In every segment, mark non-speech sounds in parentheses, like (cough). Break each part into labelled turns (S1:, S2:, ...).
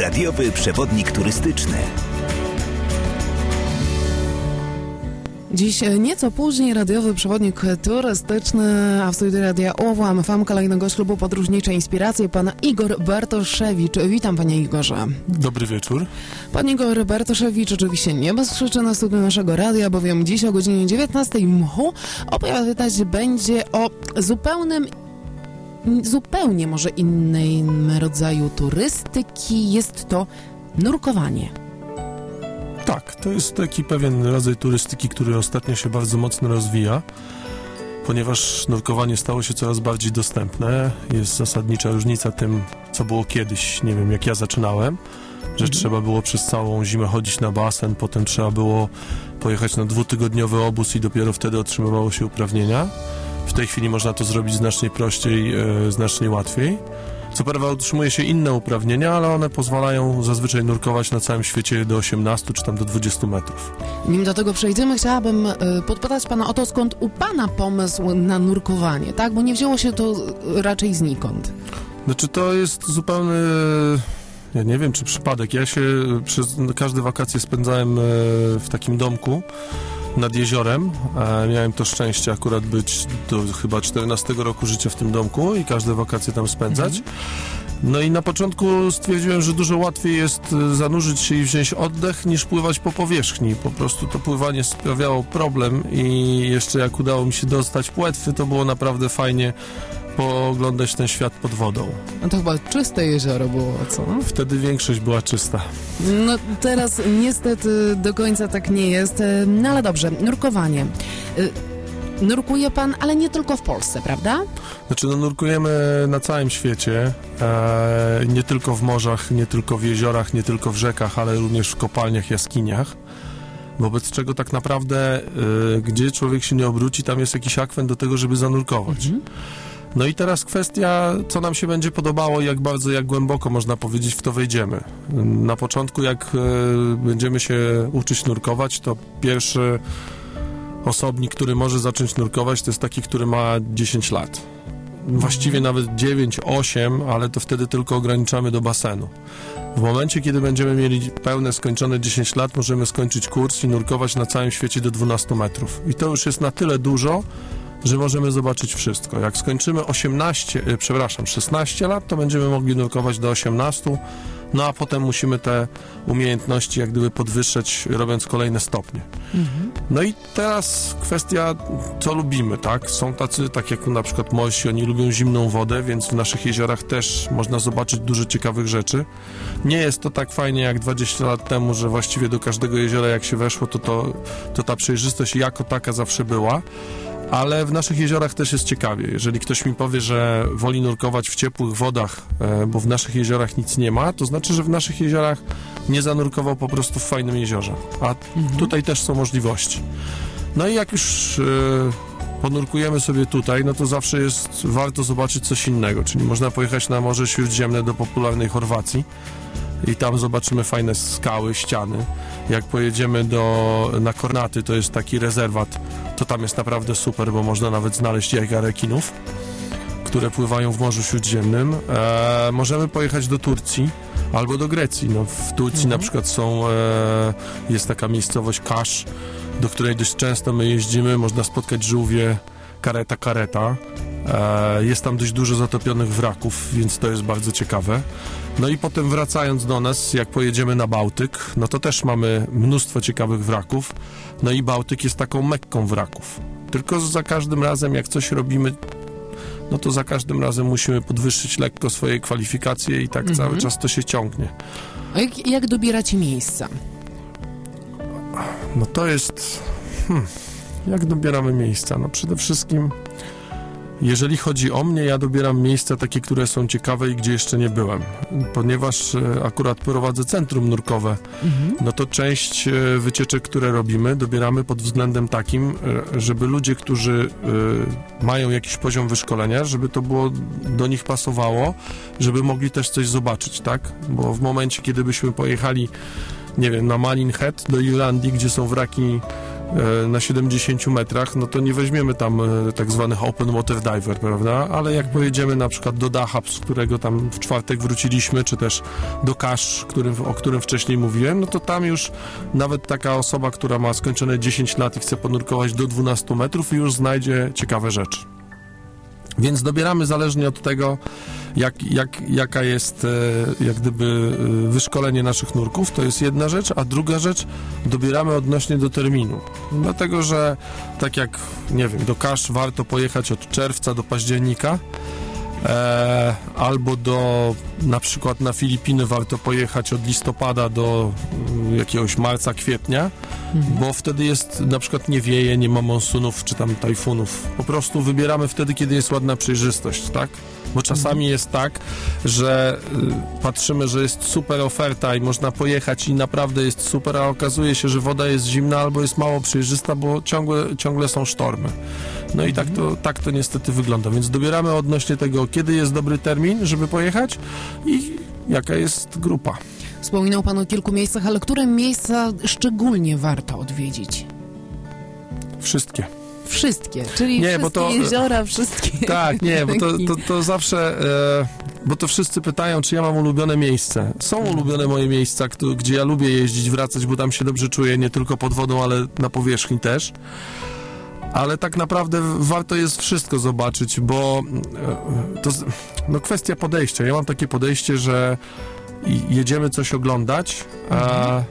S1: Radiowy przewodnik turystyczny.
S2: Dziś nieco później radiowy przewodnik turystyczny, a w studiu Radia Ołam FM kolejnego ślubu podróżniczej inspiracje, pan Igor Bartoszewicz. Witam panie Igorze.
S3: Dobry wieczór.
S2: Pan Igor Bartoszewicz oczywiście nie bez przyczyny studiu naszego radia, bowiem dziś o godzinie 19 mchu opowiadać będzie o zupełnym zupełnie może innym rodzaju turystyki. Jest to nurkowanie.
S3: Tak, to jest taki pewien rodzaj turystyki, który ostatnio się bardzo mocno rozwija, ponieważ nurkowanie stało się coraz bardziej dostępne. Jest zasadnicza różnica tym, co było kiedyś, nie wiem, jak ja zaczynałem, że
S2: Mhm.
S3: trzeba było przez całą zimę chodzić na basen, potem trzeba było pojechać na dwutygodniowy obóz i dopiero wtedy otrzymywało się uprawnienia. W tej chwili można to zrobić znacznie prościej, e, znacznie łatwiej. Co prawda otrzymuje się inne uprawnienia, ale one pozwalają zazwyczaj nurkować na całym świecie do 18 czy tam do 20 metrów.
S2: Nim do tego przejdziemy, chciałabym y, podpytać pana o to, skąd u pana pomysł na nurkowanie, tak? Bo nie wzięło się to y, raczej znikąd.
S3: Znaczy to jest zupełny, ja nie wiem czy przypadek. Ja się przez każde wakacje spędzałem e, w takim domku nad jeziorem. E, Miałem to szczęście akurat być do chyba 14 roku życia w tym domku i każde wakacje tam spędzać. No i na początku stwierdziłem, że dużo łatwiej jest e, zanurzyć się i wziąć oddech niż pływać po powierzchni. Po prostu to pływanie sprawiało problem i jeszcze jak udało mi się dostać płetwy, to było naprawdę fajnie pooglądać ten świat pod wodą.
S2: No to chyba czyste jezioro było, co?
S3: Wtedy większość była czysta.
S2: No teraz niestety do końca tak nie jest. Y, No ale dobrze, nurkowanie. Nurkuje pan, ale nie tylko w Polsce, prawda?
S3: Znaczy, no, nurkujemy na całym świecie, e, nie tylko w morzach, nie tylko w jeziorach, nie tylko w rzekach, ale również w kopalniach, jaskiniach. Wobec czego tak naprawdę, e, gdzie człowiek się nie obróci, tam jest jakiś akwen do tego, żeby zanurkować. No i teraz kwestia, co nam się będzie podobało, i jak bardzo, jak głęboko można powiedzieć, w to wejdziemy. Na początku, jak e, będziemy się uczyć nurkować, to pierwszy osobnik, który może zacząć nurkować, to jest taki, który ma 10 lat. Właściwie nawet 9, 8, ale to wtedy tylko ograniczamy do basenu. W momencie, kiedy będziemy mieli pełne, skończone 10 lat, możemy skończyć kurs i nurkować na całym świecie do 12 metrów. I to już jest na tyle dużo, możemy zobaczyć wszystko. Jak skończymy 18, e, przepraszam, 16 lat, to będziemy mogli nurkować do 18, no a potem musimy te umiejętności jak gdyby podwyższać, robiąc kolejne stopnie. No i teraz kwestia, co lubimy, tak? Są tacy, tak jak na przykład Molsi, oni lubią zimną wodę, więc w naszych jeziorach też można zobaczyć dużo ciekawych rzeczy. Nie jest to tak fajnie jak 20 lat temu, że właściwie do każdego jeziora jak się weszło, to, to, to ta przejrzystość jako taka zawsze była. Ale w naszych jeziorach też jest ciekawie. Jeżeli ktoś mi powie, że woli nurkować w ciepłych wodach, e, bo w naszych jeziorach nic nie ma, to znaczy, że w naszych jeziorach nie zanurkował po prostu w fajnym jeziorze. A tutaj też są możliwości. No i jak już e, ponurkujemy sobie tutaj, no to zawsze jest warto zobaczyć coś innego, czyli można pojechać na Morze Śródziemne do popularnej Chorwacji i tam zobaczymy fajne skały, ściany. Jak pojedziemy do, na Kornaty, to jest taki rezerwat, to tam jest naprawdę super, bo można nawet znaleźć jajka rekinów, które pływają w Morzu Śródziemnym. E, możemy pojechać do Turcji albo do Grecji. No, w Turcji na przykład są, e, jest taka miejscowość Kasz, do której dość często my jeździmy, można spotkać żółwie, kareta, kareta. E, jest tam dość dużo zatopionych wraków, więc to jest bardzo ciekawe. No i potem wracając do nas, jak pojedziemy na Bałtyk, no to też mamy mnóstwo ciekawych wraków. No i Bałtyk jest taką mekką wraków. Tylko za każdym razem, jak coś robimy, no to za każdym razem musimy podwyższyć lekko swoje kwalifikacje i tak cały czas to się ciągnie.
S2: A jak, jak dobieracie miejsca?
S3: No to jest. Hmm, jak dobieramy miejsca? No przede wszystkim, jeżeli chodzi o mnie, ja dobieram miejsca takie, które są ciekawe i gdzie jeszcze nie byłem. Ponieważ e, akurat prowadzę centrum nurkowe, no to część e, wycieczek, które robimy, dobieramy pod względem takim, e, żeby ludzie, którzy mają jakiś poziom wyszkolenia, żeby to było do nich pasowało, żeby mogli też coś zobaczyć, tak? Bo w momencie, kiedy byśmy pojechali nie wiem, na Malin Head do Irlandii, gdzie są wraki na 70 metrach, no to nie weźmiemy tam e, tak zwanych open water diver, prawda? Ale jak pojedziemy na przykład do Dachab, z którego tam w czwartek wróciliśmy, czy też do Kasz, którym, o którym wcześniej mówiłem, no to tam już nawet taka osoba, która ma skończone 10 lat i chce ponurkować do 12 metrów, już znajdzie ciekawe rzeczy. Więc dobieramy zależnie od tego, jak, jak, jaka jest e, jak gdyby e, wyszkolenie naszych nurków, to jest jedna rzecz, a druga rzecz dobieramy odnośnie do terminu. Dlatego, że tak jak, nie wiem, do Kasz warto pojechać od czerwca do października, e, albo do na przykład na Filipiny warto pojechać od listopada do mm, jakiegoś marca, kwietnia, bo wtedy jest na przykład nie wieje, nie ma monsunów czy tam tajfunów. Po prostu wybieramy wtedy, kiedy jest ładna przejrzystość, tak? Bo czasami jest tak, że y, patrzymy, że jest super oferta i można pojechać i naprawdę jest super, a okazuje się, że woda jest zimna albo jest mało przejrzysta, bo ciągle, ciągle są sztormy. No i tak to, tak to niestety wygląda. Więc dobieramy odnośnie tego, kiedy jest dobry termin, żeby pojechać i jaka jest grupa.
S2: Wspominał Pan o kilku miejscach, ale które miejsca szczególnie warto odwiedzić?
S3: Wszystkie.
S2: Wszystkie, czyli
S3: Nie,
S2: wszystkie
S3: bo to-
S2: jeziora, wszystkie... (laughs)
S3: Tak, nie, bo to, to, to zawsze, e, bo to wszyscy pytają, czy ja mam ulubione miejsce. Są ulubione moje miejsca, gdzie ja lubię jeździć, wracać, bo tam się dobrze czuję, nie tylko pod wodą, ale na powierzchni też. Ale tak naprawdę warto jest wszystko zobaczyć, bo e, to no, kwestia podejścia. Ja mam takie podejście, że i- jedziemy coś oglądać, a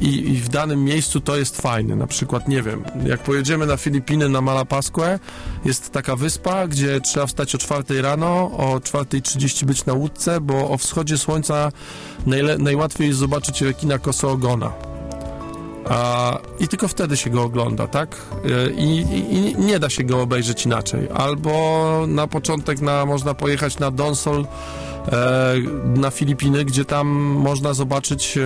S3: i, i w danym miejscu to jest fajne. Na przykład, nie wiem, jak pojedziemy na Filipiny, na Malapasquę, jest taka wyspa, gdzie trzeba wstać o 4 rano, o 4.30 być na łódce, bo o wschodzie słońca najle, najłatwiej jest zobaczyć rekina kosoogona. A, I tylko wtedy się go ogląda, tak? E, I, i, I nie da się go obejrzeć inaczej. Albo na początek na, można pojechać na Donsol na Filipiny, gdzie tam można zobaczyć e,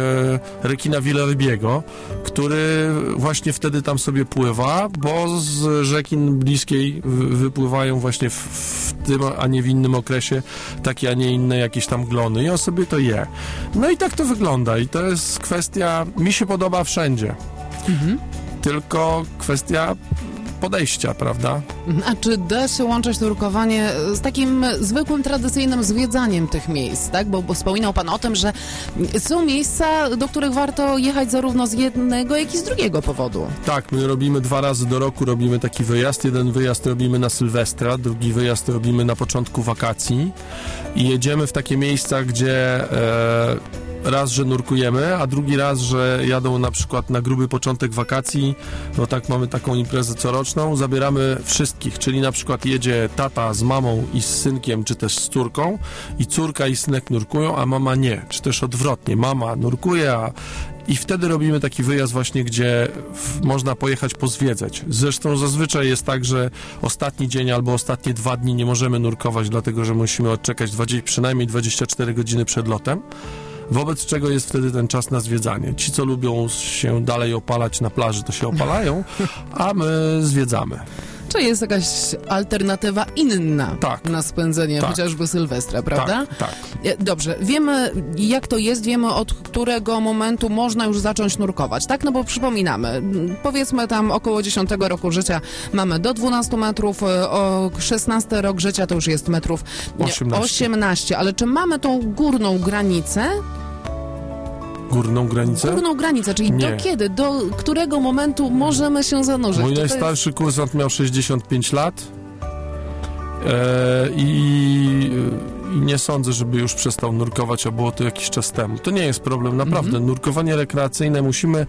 S3: rekina wielorybiego, który właśnie wtedy tam sobie pływa, bo z rzekin bliskiej wy- wypływają właśnie w, w tym, a nie w innym okresie takie, a nie inne jakieś tam glony i on sobie to je. No i tak to wygląda i to jest kwestia, mi się podoba wszędzie,
S2: Mhm.
S3: tylko kwestia podejścia, prawda?
S2: A czy da się łączyć nurkowanie z takim zwykłym, tradycyjnym zwiedzaniem tych miejsc, tak? Bo, bo wspominał Pan o tym, że są miejsca, do których warto jechać zarówno z jednego, jak i z drugiego powodu.
S3: Tak, my robimy dwa razy do roku, robimy taki wyjazd. Jeden wyjazd robimy na Sylwestra, drugi wyjazd robimy na początku wakacji i jedziemy w takie miejsca, gdzie e, raz, że nurkujemy, a drugi raz, że jadą na przykład na gruby początek wakacji, no tak mamy taką imprezę coroczną, zabieramy wszystkich, czyli na przykład jedzie tata z mamą i z synkiem, czy też z córką i córka i synek nurkują, a mama nie, czy też odwrotnie, mama nurkuje, a i wtedy robimy taki wyjazd właśnie, gdzie można pojechać pozwiedzać. Zresztą zazwyczaj jest tak, że ostatni dzień albo ostatnie dwa dni nie możemy nurkować, dlatego że musimy odczekać 20, przynajmniej 24 godziny przed lotem. Wobec czego jest wtedy ten czas na zwiedzanie. Ci, co lubią się dalej opalać na plaży, to się opalają, a my zwiedzamy.
S2: Czy jest jakaś alternatywa inna
S3: Tak.
S2: na spędzenie
S3: Tak.
S2: chociażby Sylwestra, prawda?
S3: Tak, tak.
S2: Dobrze, wiemy jak to jest, wiemy od którego momentu można już zacząć nurkować, tak? No bo przypominamy, powiedzmy tam około 10 roku życia mamy do 12 metrów, e, o 16 rok życia to już jest metrów nie,
S3: 18.
S2: 18, ale czy mamy tą górną granicę?
S3: Górną granicę?
S2: Górną granicę, czyli
S3: Nie.
S2: do kiedy, do którego momentu możemy się zanurzyć?
S3: Mój
S2: to jest-
S3: najstarszy kursant miał 65 lat e, i, i nie sądzę, żeby już przestał nurkować, a było to jakiś czas temu. To nie jest problem, naprawdę.
S2: Mhm.
S3: Nurkowanie rekreacyjne musimy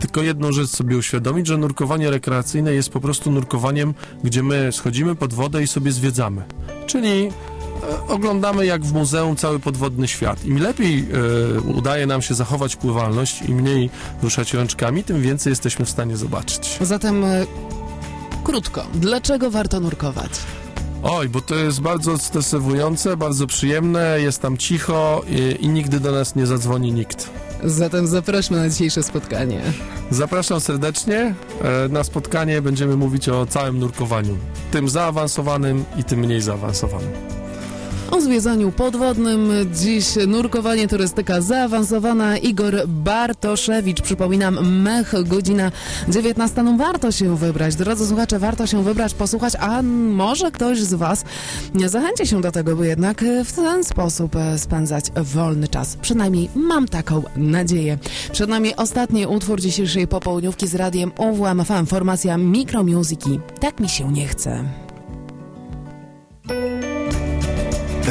S3: tylko jedną rzecz sobie uświadomić, że nurkowanie rekreacyjne jest po prostu nurkowaniem, gdzie my schodzimy pod wodę i sobie zwiedzamy. Czyli oglądamy jak w muzeum cały podwodny świat. Im lepiej e, udaje nam się zachować pływalność i mniej ruszać rączkami, tym więcej jesteśmy w stanie zobaczyć.
S2: Zatem e, krótko, dlaczego warto nurkować?
S3: Oj, bo to jest bardzo stresowujące, bardzo przyjemne, jest tam cicho i, i nigdy do nas nie zadzwoni nikt.
S2: Zatem zaprośmy na dzisiejsze spotkanie.
S3: Zapraszam serdecznie. E, Na spotkanie będziemy mówić o całym nurkowaniu. Tym zaawansowanym i tym mniej zaawansowanym.
S2: O zwiedzaniu podwodnym. Dziś nurkowanie, turystyka zaawansowana. Igor Bartoszewicz. Przypominam, mech, godzina 19. No warto się wybrać. Drodzy słuchacze, warto się wybrać, posłuchać, a może ktoś z Was nie zachęci się do tego, by jednak w ten sposób spędzać wolny czas. Przynajmniej mam taką nadzieję. Przed nami ostatni utwór dzisiejszej popołudniówki z radiem UWMFM. Formacja Mikromuzyki. Tak mi się nie chce.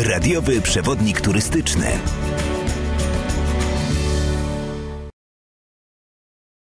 S1: Radiowy przewodnik turystyczny.